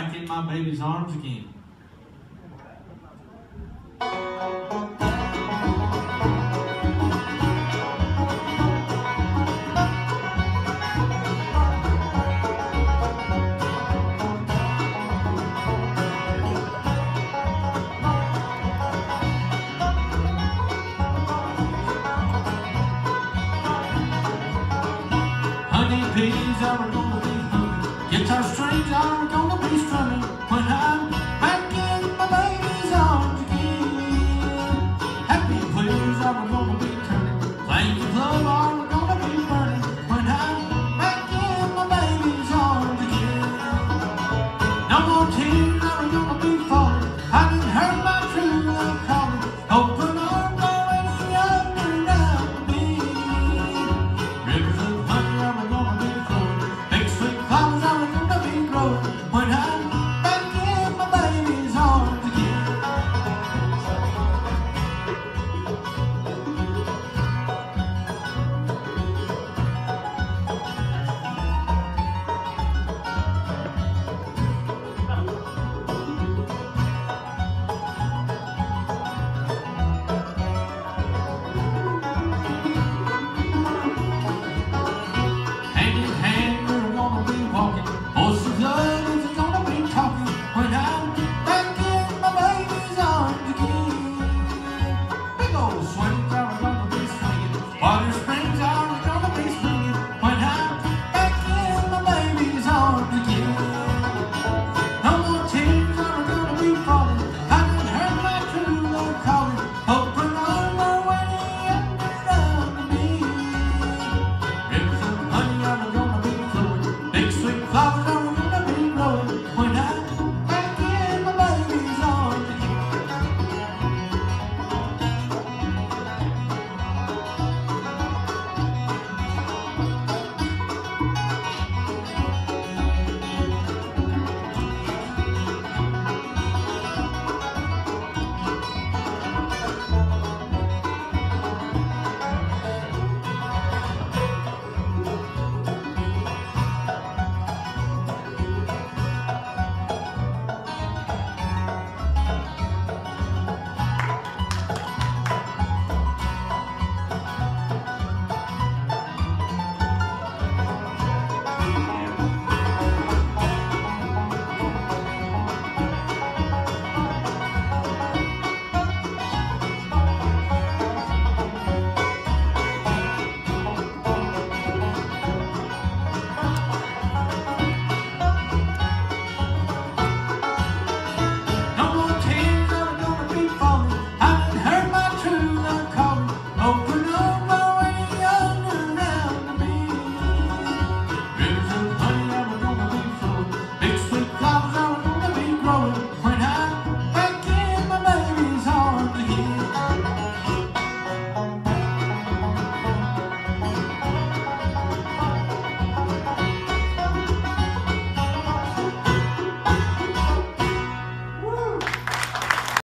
back in my baby's arms again. Honey peas are a Guitar strings are